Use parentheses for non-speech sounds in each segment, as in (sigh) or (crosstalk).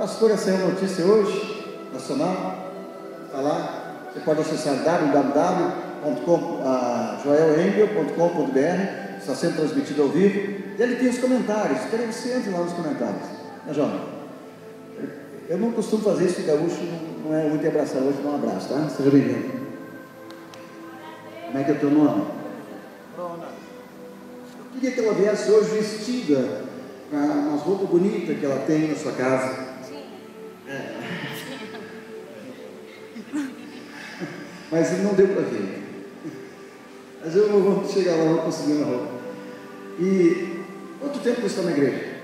pastor, essa é notícia hoje, nacional, está lá. Você pode acessar www.joelengel.com.br, está sendo transmitido ao vivo. E ele tem os comentários, quero que você entre lá nos comentários. Né? Eu não costumo fazer isso, gaúcho não é muito abraçar hoje, dá um abraço, tá? Seja bem-vindo. Como é que é o teu nome? Bruna. Eu queria que ela viesse hoje vestida, com umas roupas bonitas que ela tem na sua casa. Mas não deu para ver. Mas eu vou chegar lá, vou conseguir uma roupa. E quanto tempo você está na igreja?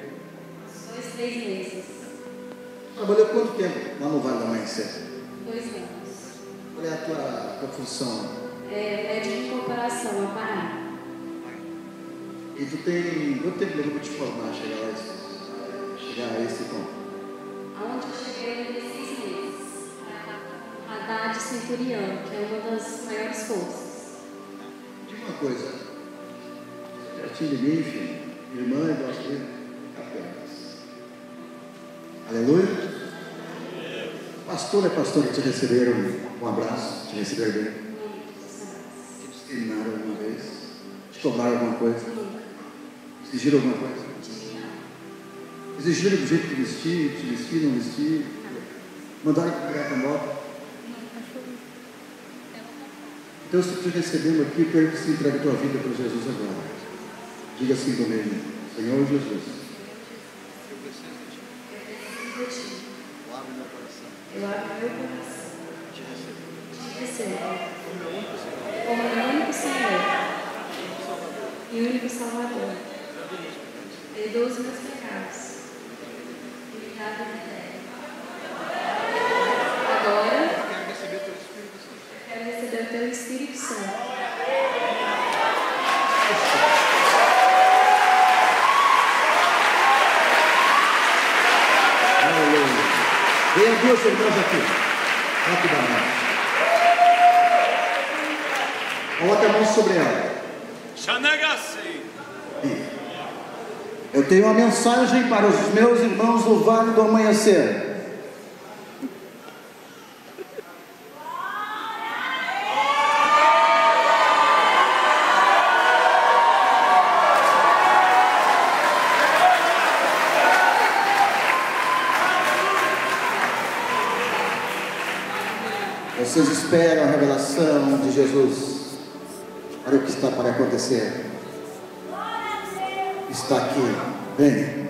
Dois, três meses. Trabalhou quanto tempo lá no Vale da Amanhecer? Dois anos. Qual é a tua, tua função? É, é de incorporação, a Pará. E tu tem. Quanto tempo levou para te formar, chegar lá, chegar a esse ponto? Aonde eu cheguei, eu. A Haddad Centurião, que é uma das maiores forças. Diga uma coisa. Pertinho de mim, filho. Irmã, eu gosto de apenas. Aleluia. Pastor é pastor que te receberam um abraço, te receberam bem. Te discriminaram alguma vez? Te cobraram alguma coisa? Exigiram alguma coisa? Exigiram do jeito que vestir, te vestir, não vestir? Mandaram pegar a moto? Então, se te recebendo aqui, eu quero que você entregue a tua vida para Jesus agora. Diga assim comigo: Senhor Jesus. Eu preciso de ti. Eu abro meu coração. Te recebo. Como meu único Senhor. E único Salvador. Perdoa os meus pecados. E me dá a eterna. Agora, Eu quero receber teu Espírito Santo. eu quero receber o teu Espírito Santo. Aleluia. Venha duas irmãs aqui. Rapidamente. Coloque a mão sobre ela. Eu tenho uma mensagem para os meus irmãos do Vale do Amanhecer. Vocês esperam a revelação de Jesus. Olha o que está para acontecer. Está aqui. Vem.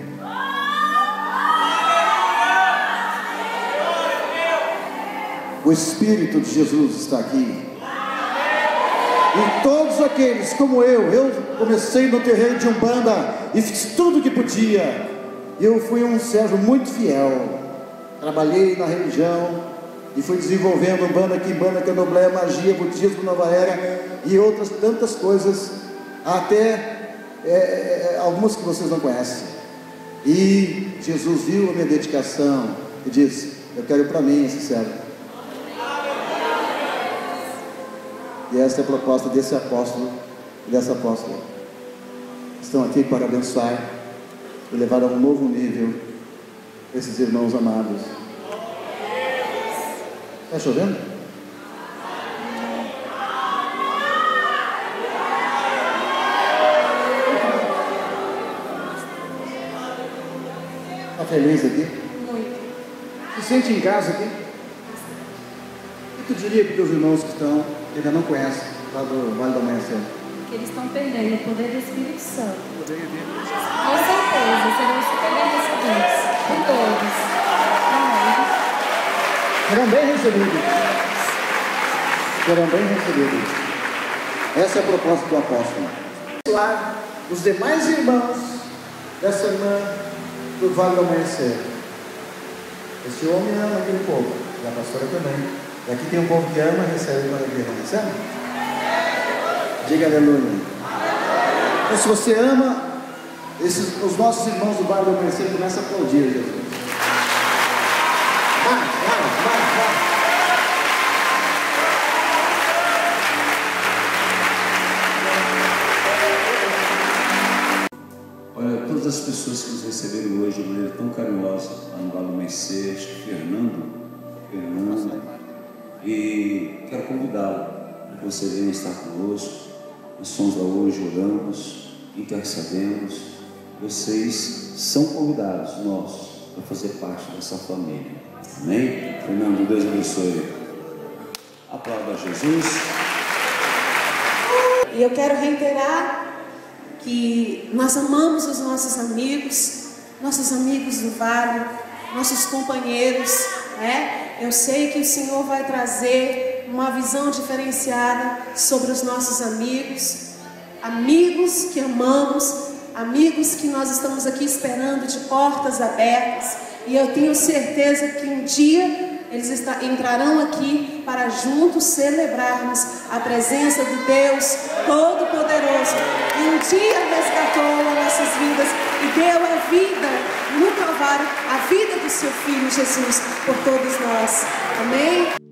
O Espírito de Jesus está aqui. E todos aqueles como eu, eu comecei no terreiro de Umbanda e fiz tudo o que podia. Eu fui um servo muito fiel. Trabalhei na religião e fui desenvolvendo Umbanda, Kimbanda, Candomblé, magia, budismo, nova era e outras tantas coisas, até é, é, algumas que vocês não conhecem. E Jesus viu a minha dedicação e disse: Eu quero para mim esse servo. E essa é a proposta desse apóstolo e dessa apóstola. Estão aqui para abençoar e levar a um novo nível esses irmãos amados. Está chovendo? Está feliz aqui? Muito. Se sente em casa aqui? O que tu diria para os irmãos que estão, que ainda não conhecem, lá do Vale do Amanhecer? Que eles estão perdendo o poder do Espírito Santo. Com certeza, serão super bem recebidos. Por todos. Amém. Serão bem recebidos. Serão bem recebidos. Essa é a proposta do apóstolo. Lá, os demais irmãos dessa irmã do Vale do Amanhecer. Esse homem ama aquele povo, e a pastora também. E aqui tem um povo que ama e recebe com alegria, recebe? Diga aleluia. Então, se você ama, esses, os nossos irmãos do Vale do Amanhecer começam a aplaudir Jesus. Mercedes, Fernando, Fernando, e quero convidá-lo para você venha estar conosco. Nós somos lá hoje, oramos, intercedemos. Vocês são convidados, nós, para fazer parte dessa família. Amém? Fernando, Deus abençoe. Aplauda Jesus. E eu quero reiterar que nós amamos os nossos amigos, nossos amigos do Vale, nossos companheiros, né? Eu sei que o Senhor vai trazer uma visão diferenciada sobre os nossos amigos, amigos que amamos, amigos que nós estamos aqui esperando de portas abertas, e eu tenho certeza que um dia eles entrarão aqui para juntos celebrarmos a presença do Deus Todo-Poderoso. E um dia resgatou as nossas vidas e deu a vida no Calvário, a vida do seu Filho Jesus por todos nós. Amém?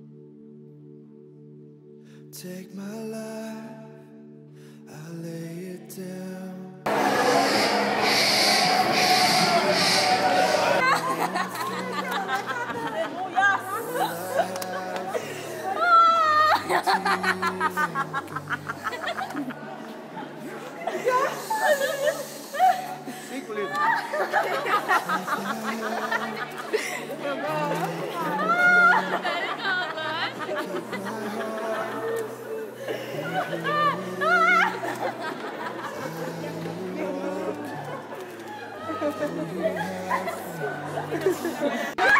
Yes. (laughs)